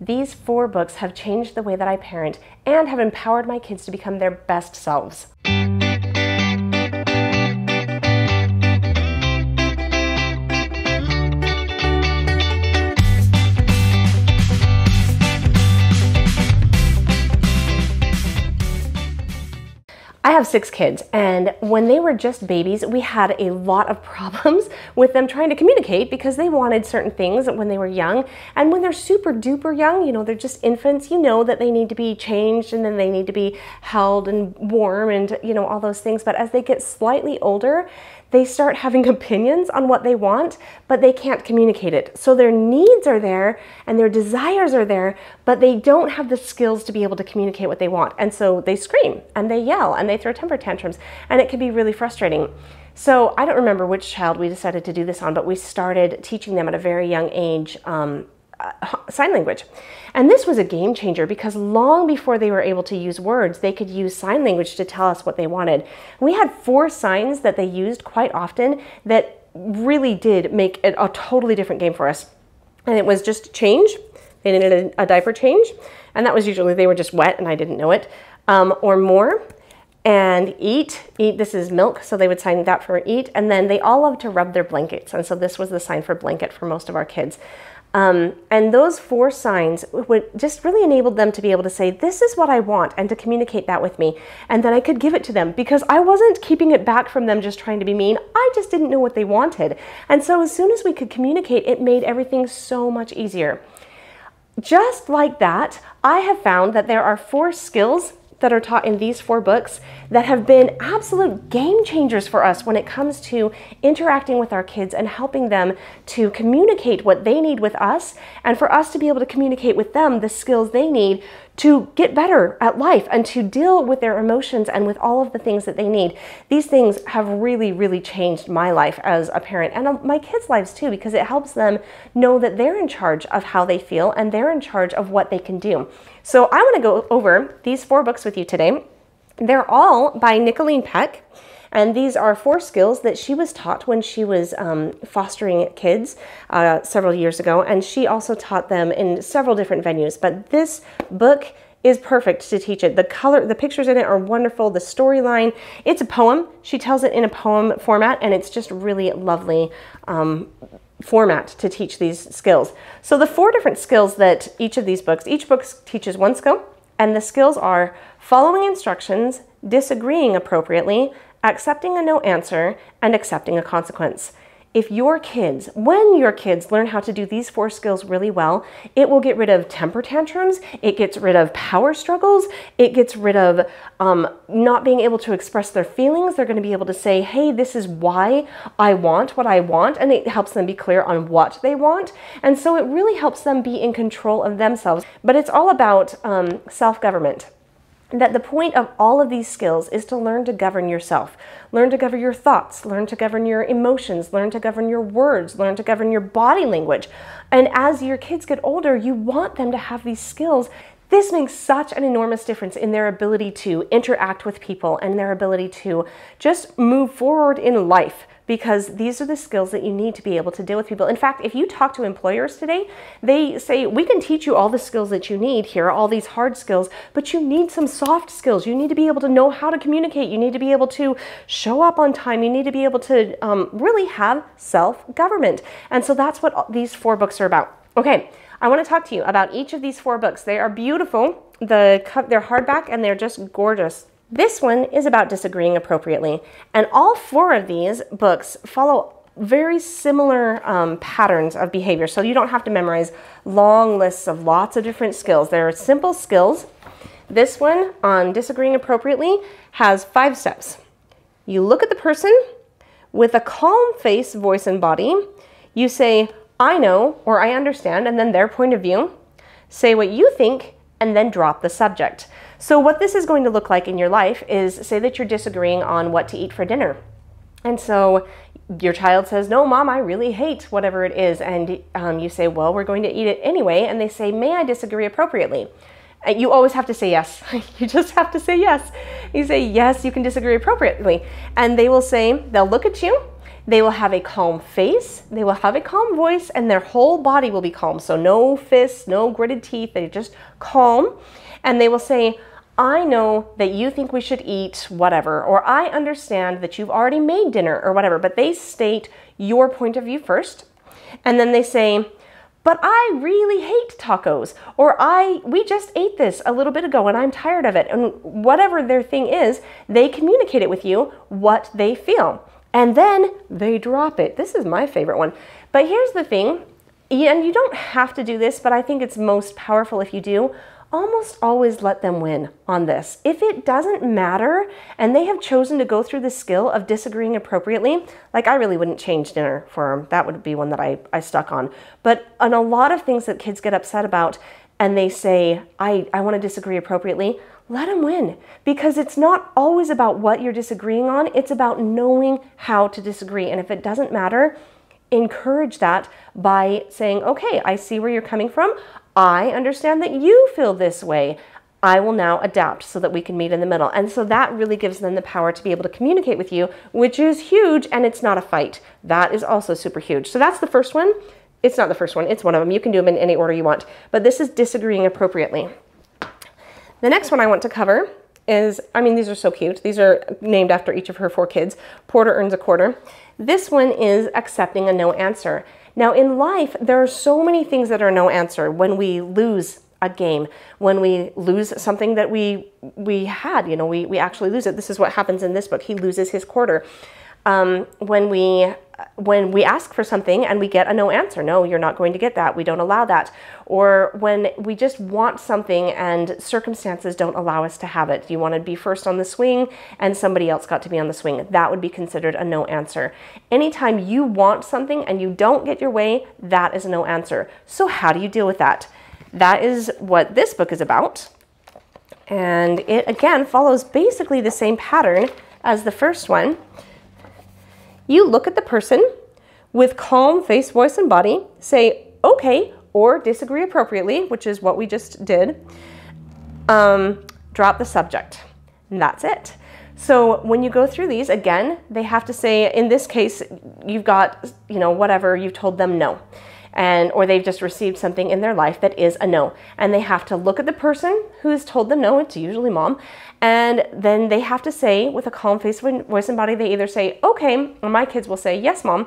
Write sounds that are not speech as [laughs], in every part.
These four books have changed the way that I parent and have empowered my kids to become their best selves. Have six kids, and when they were just babies, we had a lot of [laughs] problems with them trying to communicate because they wanted certain things when they were young. And when they're super duper young, you know, they're just infants, you know that they need to be changed and then they need to be held and warm and, you know, all those things. But as they get slightly older, they start having [laughs] opinions on what they want, but they can't communicate it. So their needs are there and their desires are there, but they don't have the skills to be able to communicate what they want. And so they scream and they yell and they throw temper tantrums, and it can be really frustrating. So I don't remember which child we decided to do this on, but we started teaching them at a very young age um, uh, sign language. And this was a game changer because long before they were able to use words, they could use sign language to tell us what they wanted. We had four signs that they used quite often that really did make it a totally different game for us. And it was just change. They needed a, a diaper change. And that was usually they were just wet and I didn't know it. Um, or more and eat. Eat, this is milk, so they would sign that for eat. And then they all love to rub their blankets. And so this was the sign for blanket for most of our kids. Um, and those four signs would just really enabled them to be able to say, This is what I want, and to communicate that with me. And then I could give it to them because I wasn't keeping it back from them just trying to be mean. I just didn't know what they wanted. And so as soon as we could communicate, it made everything so much easier. Just like that, I have found that there are four skills that are taught in these four books that have been absolute game changers for us when it comes to interacting with our kids and helping them to communicate what they need with us and for us to be able to communicate with them the skills they need to get better at life and to deal with their emotions and with all of the things that they need. These things have really, really changed my life as a parent and uh, my kids' lives too, because it helps them know that they're in charge of how they feel and they're in charge of what they can do. So I want to go over these four books with you today. They're all by Nicholeen Peck. And these are four skills that she was taught when she was um, fostering kids uh, several years ago. And she also taught them in several different venues. But this book is perfect to teach it. The color, the pictures in it are wonderful. The storyline, it's a poem. She tells it in a poem format, and it's just really lovely um, format to teach these skills. So the four different skills that each of these books, each book teaches one skill, and the skills are following instructions, disagreeing appropriately, accepting a no answer, and accepting a consequence. If your kids, when your kids learn how to do these four skills really well, it will get rid of temper tantrums, it gets rid of power struggles, it gets rid of um, not being able to express their feelings. They're going to be able to say, hey, this is why I want what I want, and it helps them be clear on what they want. And so it really helps them be in control of themselves. But it's all about um, self government that the point of all of these skills is to learn to govern yourself. Learn to govern your thoughts, learn to govern your emotions, learn to govern your words, learn to govern your body language. And as your kids get older, you want them to have these skills. This makes such an enormous difference in their ability to interact with people and their ability to just move forward in life because these are the skills that you need to be able to deal with people. In fact, if you talk to employers today, they say, we can teach you all the skills that you need here, all these hard skills, but you need some soft skills. You need to be able to know how to communicate. You need to be able to show up on time. You need to be able to um, really have self-government. And so that's what these four books are about. Okay, I want to talk to you about each of these four books. They are beautiful. The, they're hardback and they're just gorgeous. This one is about disagreeing appropriately. And all four of these books follow very similar um, patterns of behavior. So you don't have to memorize long lists of lots of different skills. There are simple skills. This one on disagreeing appropriately has five steps. You look at the person with a calm face, voice, and body. You say, I know or I understand, and then their point of view. Say what you think, and then drop the subject. So what this is going to look like in your life is say that you're disagreeing on what to eat for dinner. And so your child says, no, mom, I really hate whatever it is. And um, you say, well, we're going to eat it anyway. And they say, may I disagree appropriately? You always have to say yes. [laughs] you just have to say yes. You say, yes, you can disagree appropriately. And they will say, they'll look at you They will have a calm face, they will have a calm voice, and their whole body will be calm. So, no fists, no gritted teeth, they're just calm. And they will say, I know that you think we should eat whatever, or I understand that you've already made dinner or whatever, but they state your point of view first. And then they say, but I really hate tacos, or I we just ate this a little bit ago and I'm tired of it. And whatever their thing is, they communicate it with you what they feel. And then they drop it. This is my favorite one. But here's the thing, and you don't have to do this, but I think it's most powerful if you do almost always let them win on this. If it doesn't matter and they have chosen to go through the skill of disagreeing appropriately, like I really wouldn't change dinner for them. That would be one that I, I stuck on. But on a lot of things that kids get upset about and they say, I, I want to disagree appropriately, let them win because it's not always about what you're disagreeing on. It's about knowing how to disagree. And if it doesn't matter, encourage that by saying, okay, I see where you're coming from. I understand that you feel this way. I will now adapt so that we can meet in the middle. And so that really gives them the power to be able to communicate with you, which is huge and it's not a fight. That is also super huge. So that's the first one. It's not the first one, it's one of them. You can do them in any order you want, but this is disagreeing appropriately. The next one I want to cover is, I mean, these are so cute. These are named after each of her four kids. Porter earns a quarter. This one is accepting a no answer. Now, in life, there are so many things that are no answer. When we lose a game, when we lose something that we we had, you know, we, we actually lose it. This is what happens in this book. He loses his quarter. Um, when we when we ask for something and we get a no answer, no, you're not going to get that. We don't allow that. Or when we just want something and circumstances don't allow us to have it. You want to be first on the swing and somebody else got to be on the swing. That would be considered a no answer. Anytime you want something and you don't get your way, that is a no answer. So how do you deal with that? That is what this book is about. And it again follows basically the same pattern as the first one. You look at the person with calm face, voice, and body, say, okay, or disagree appropriately, which is what we just did. Um, drop the subject. And that's it. So when you go through these, again, they have to say, in this case, you've got, you know, whatever, you've told them no and or they've just received something in their life that is a no. And they have to look at the person who's told them no it's usually mom and then they have to say with a calm face voice and body they either say okay or my kids will say yes mom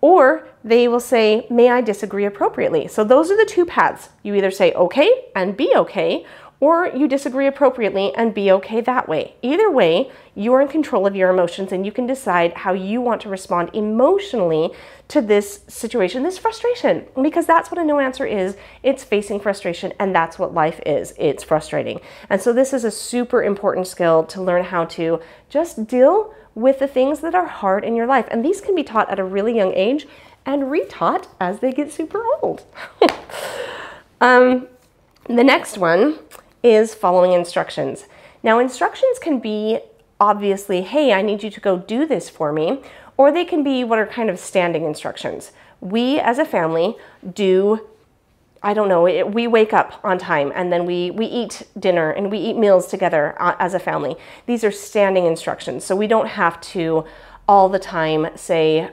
or they will say may i disagree appropriately? So those are the two paths. You either say okay and be okay or you disagree appropriately and be okay that way. Either way, you're in control of your emotions and you can decide how you want to respond emotionally to this situation, this frustration, because that's what a no answer is. It's facing frustration, and that's what life is. It's frustrating. And so, this is a super important skill to learn how to just deal with the things that are hard in your life. And these can be taught at a really young age and retaught as they get super old. [laughs] um, the next one is following instructions. Now, instructions can be obviously, hey, I need you to go do this for me, or they can be what are kind of standing instructions. We as a family do I don't know, we wake up on time and then we, we eat dinner and we eat meals together uh, as a family. These are standing instructions. So we don't have to all the time say,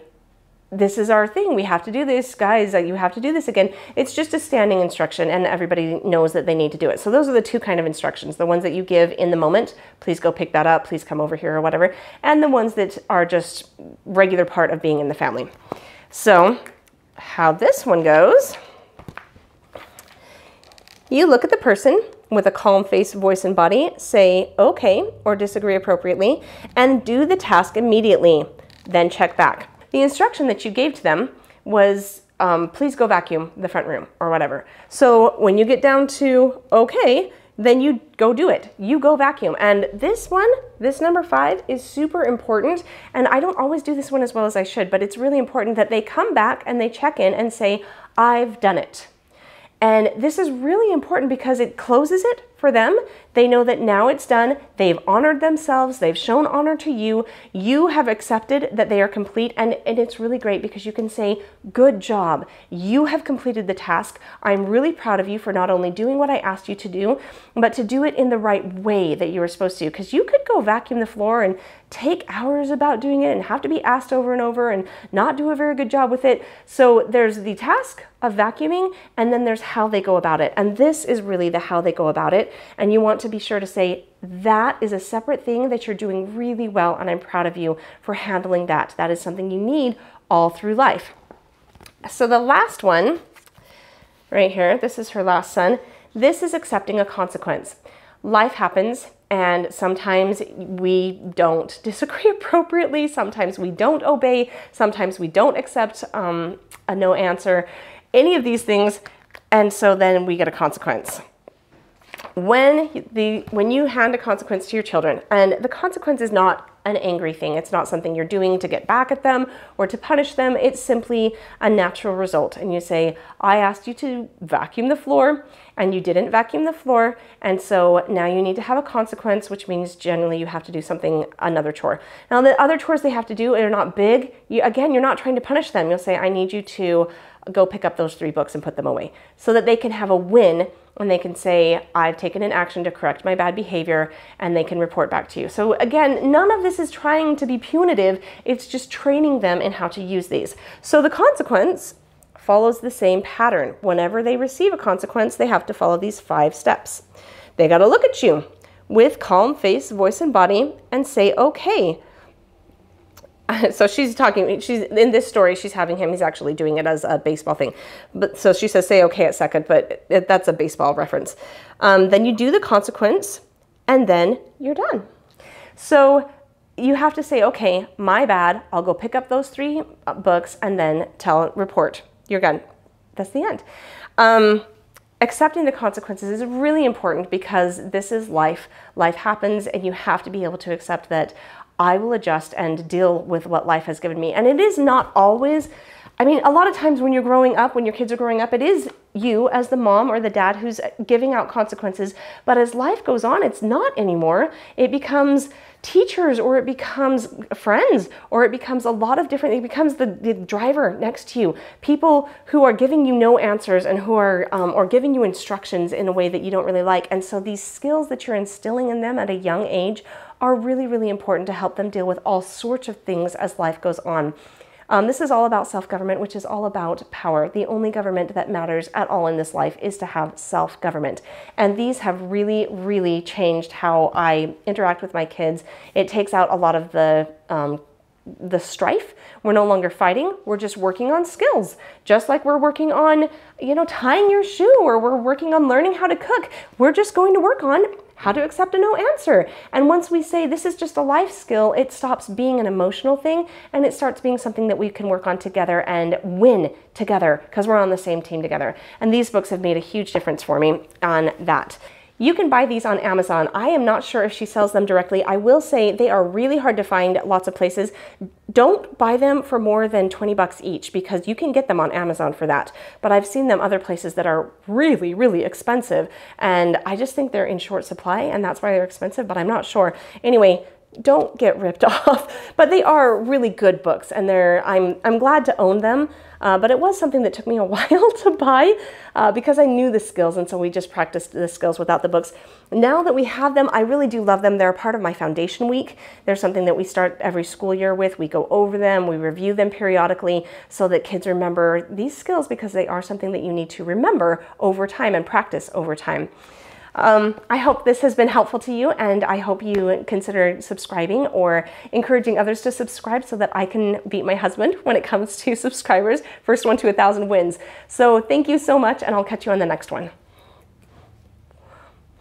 this is our thing. We have to do this, guys. Uh, you have to do this again. It's just a standing instruction, and everybody knows that they need to do it. So those are the two kind of instructions: the ones that you give in the moment. Please go pick that up. Please come over here or whatever, and the ones that are just regular part of being in the family. So, how this one goes? You look at the person with a calm face, voice, and body. Say okay or disagree appropriately, and do the task immediately. Then check back the instruction that you gave to them was um, please go vacuum the front room or whatever. So when you get down to okay, then you go do it. You go vacuum. And this one, this number five, is super important. And I don't always do this one as well as I should, but it's really important that they come back and they check in and say, I've done it. And this is really important because it closes it for them. They know that now it's done. They've honored themselves. They've shown honor to you. You have accepted that they are complete. And, and it's really great because you can say, Good job. You have completed the task. I'm really proud of you for not only doing what I asked you to do, but to do it in the right way that you were supposed to. Because you could go vacuum the floor and take hours about doing it and have to be asked over and over and not do a very good job with it. So there's the task of vacuuming and then there's how they go about it. And this is really the how they go about it. And you want to be sure to say, that is a separate thing that you're doing really well. And I'm proud of you for handling that. That is something you need all through life. So the last one right here, this is her last son. This is accepting a consequence. Life happens and sometimes we don't [laughs] disagree appropriately. Sometimes we don't obey. Sometimes we don't accept um, a no answer. Any of these things. And so then we get a consequence. When, the, when you hand a consequence to your children, and the consequence is not an angry thing. It's not something you're doing to get back at them or to punish them. It's simply a natural result. And you say, I asked you to vacuum the floor and you didn't vacuum the floor. And so now you need to have a consequence, which means generally you have to do something, another chore. Now, the other chores they have to do are not big. You, again, you're not trying to punish them. You'll say, I need you to go pick up those three books and put them away so that they can have a win and they can say, I've taken an action to correct my bad behavior, and they can report back to you. So, again, none of this is trying to be punitive, it's just training them in how to use these. So, the consequence follows the same pattern. Whenever they receive a consequence, they have to follow these five steps. They got to look at you with calm face, voice, and body and say, okay, [laughs] so she's talking she's in this story she's having him he's actually doing it as a baseball thing. But so she says say okay at second but it, that's a baseball reference. Um, then you do the consequence and then you're done. So you have to say okay my bad i'll go pick up those three uh, books and then tell report. You're done. That's the end. Um, accepting the consequences is really important because this is life. Life happens and you have to be able to accept that I will adjust and deal with what life has given me. And it is not always, I mean, a lot of times when you're growing up, when your kids are growing up, it is you as the mom or the dad who's giving out consequences. But as life goes on, it's not anymore. It becomes teachers or it becomes friends or it becomes a lot of different it becomes the, the driver next to you people who are giving you no answers and who are um, or giving you instructions in a way that you don't really like and so these skills that you're instilling in them at a young age are really, really important to help them deal with all sorts of things as life goes on. Um, this is all about self government, which is all about power. The only government that matters at all in this life is to have self government. And these have really, really changed how I interact with my kids. It takes out a lot of the um, the strife. We're no longer fighting. We're just working on skills. Just like we're working on, you know, tying your shoe or we're working on learning how to cook. We're just going to work on how to accept a no answer. And once we say this is just a life skill, it stops being an emotional thing and it starts being something that we can work on together and win together because we're on the same team together. And these books have made a huge difference for me on that. You can buy these on Amazon. I am not sure if she sells them directly. I will say they are really hard to find lots of places. Don't buy them for more than 20 bucks each because you can get them on Amazon for that. But I've seen them other places that are really, really expensive. And I just think they're in short supply and that's why they're expensive, but I'm not sure. Anyway, don't get ripped [laughs] off. But they are really good books, and they're I'm I'm glad to own them. Uh, but it was something that took me a [laughs] while to buy uh, because I knew the skills, and so we just practiced the skills without the books. Now that we have them, I really do love them. They're a part of my foundation week. They're something that we start every school year with. We go over them, we review them periodically so that kids remember these skills because they are something that you need to remember over time and practice over time. Um, I hope this has been helpful to you and I hope you consider subscribing or encouraging others to subscribe so that I can beat my husband [laughs] when it comes to subscribers. First one to a thousand wins. So thank you so much and I'll catch you on the next one.